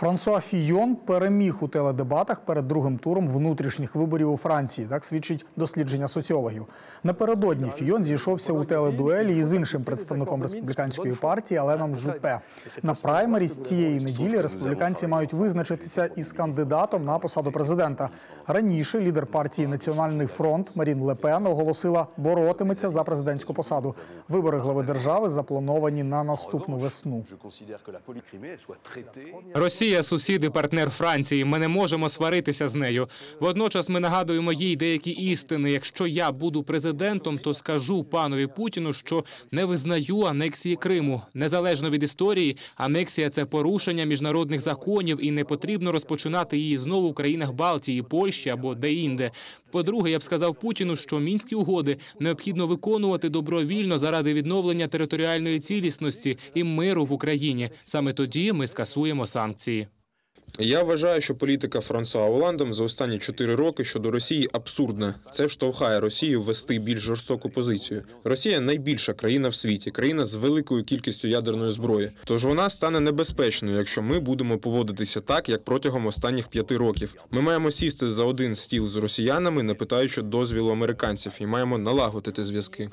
Франсуа Фійон переміг у теледебатах перед другим туром внутрішніх виборів у Франції. Так свідчить дослідження соціологів. Напередодні Фійон зійшовся у теледуелі із іншим представником республіканської партії Аленом Жупе. На праймері з цієї неділі республіканці мають визначитися із кандидатом на посаду президента. Раніше лідер партії Національний фронт Марін Лепен оголосила боротиметься за президентську посаду. Вибори глави держави заплановані на наступну весну. Je Росія сусід і партнер Франції. Ми не можемо сваритися з нею. Водночас ми нагадуємо їй деякі істини. Якщо я буду президентом, то скажу панові Путіну, що не визнаю анексії Криму. Незалежно від історії, анексія це порушення міжнародних законів, і не потрібно розпочинати її знову в країнах Балтії, Польщі або де-інде. По-друге, я б сказав Путіну, що мінські угоди необхідно виконувати добровільно заради відновлення територіальної цілісності і миру в Україні. Саме тоді ми скасуємо санкції. Я вважаю, що політика Франсуа Оландом за останні чотири роки щодо Росії абсурдна. Це штовхає Росію ввести більш жорстоку позицію. Росія найбільша країна в світі, країна з великою кількістю ядерної зброї. Тож вона стане небезпечною, якщо ми будемо поводитися так, як протягом останніх п'яти років. Ми маємо сісти за один стіл з росіянами, не питаючи дозвілу американців, і маємо налагодити зв'язки.